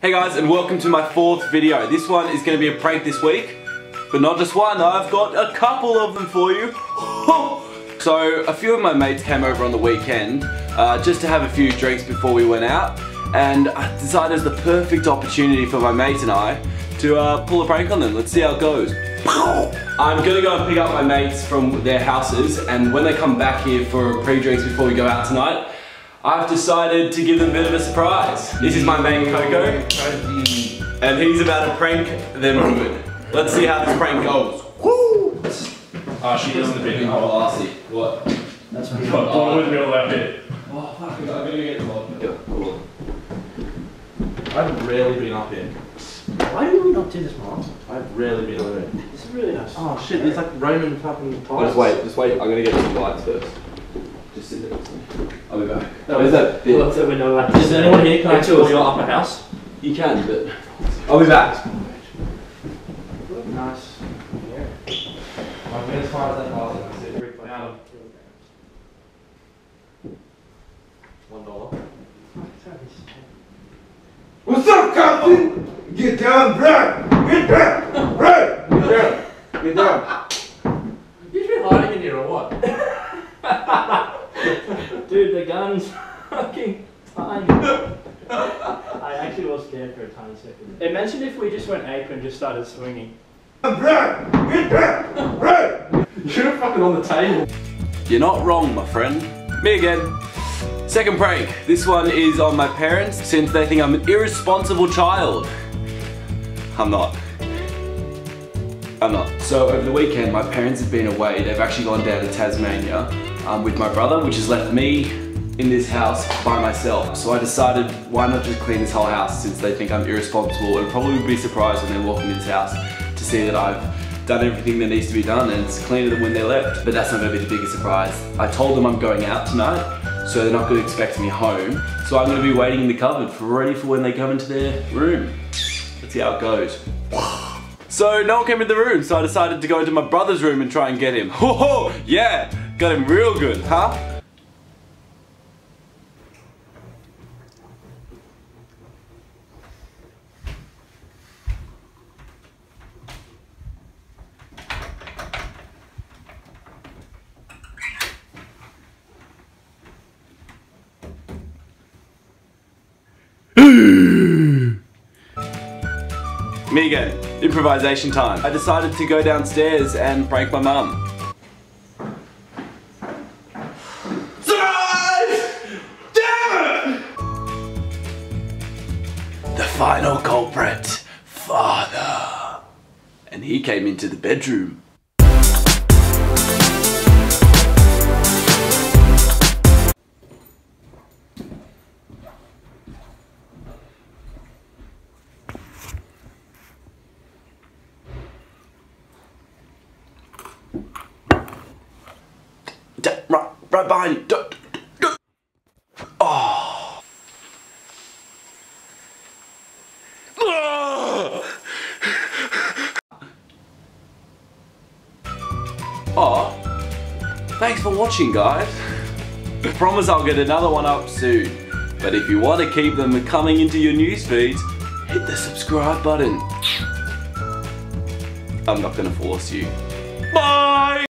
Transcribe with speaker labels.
Speaker 1: Hey guys and welcome to my fourth video. This one is going to be a prank this week. But not just one, I've got a couple of them for you. so a few of my mates came over on the weekend uh, just to have a few drinks before we went out. And I decided it was the perfect opportunity for my mate and I to uh, pull a prank on them. Let's see how it goes. I'm gonna go and pick up my mates from their houses and when they come back here for pre-drinks before we go out tonight, I've decided to give them a bit of a surprise. This is my mate Coco, and he's about to prank them good. Let's see how this prank goes. Woo!
Speaker 2: Oh, she doesn't bit
Speaker 1: Oh,
Speaker 2: hole.
Speaker 1: I see. What?
Speaker 3: That's what
Speaker 2: But Paul wouldn't be all that bit.
Speaker 1: Oh, fuck, I'm gonna get the Yeah, cool.
Speaker 2: I've rarely been up here.
Speaker 3: Why do we not do this more?
Speaker 2: I've rarely been up here.
Speaker 3: This is really nice.
Speaker 2: Oh shit, there's like Roman fucking pipes.
Speaker 1: Just wait, just wait. I'm gonna get some lights first. Just sit there. I'll be back.
Speaker 3: No,
Speaker 1: Where's that bit?
Speaker 3: Look, that we're not allowed to
Speaker 2: Is there anyone here? Can I
Speaker 3: Into
Speaker 2: tour
Speaker 3: us.
Speaker 2: your upper house?
Speaker 1: You can, but I'll be back.
Speaker 3: Nice.
Speaker 2: I'm going as far as that house. One dollar.
Speaker 4: What's up, Captain? Get down, Brad. Get down, Brad. Get down. Get down.
Speaker 2: You've been hiding in here or what?
Speaker 3: Dude, the gun's fucking tiny. I actually was scared for a tiny second. Imagine if we just went ape and just started swinging.
Speaker 4: Brad. Get down,
Speaker 2: You're fucking on the table.
Speaker 1: You're not wrong, my friend. Me again. Second prank. This one is on my parents since they think I'm an irresponsible child. I'm not. I'm not. So over the weekend, my parents have been away. They've actually gone down to Tasmania um, with my brother, which has left me in this house by myself. So I decided, why not just clean this whole house since they think I'm irresponsible and probably would be surprised when they walk in this house to see that I've done everything that needs to be done and it's cleaner than when they left. But that's not gonna be the biggest surprise. I told them I'm going out tonight, so they're not gonna expect me home. So I'm gonna be waiting in the cupboard for ready for when they come into their room. Let's see how it goes. So no one came in the room, so I decided to go into my brother's room and try and get him. Ho ho! Yeah! Got him real good, huh? Again. Improvisation time. I decided to go downstairs and prank my mum. And he came into the bedroom. Right, right behind you. Du- thanks for watching guys. I promise I'll get another one up soon. But if you want to keep them coming into your news feeds, hit the subscribe button. I'm not gonna force you. Bye!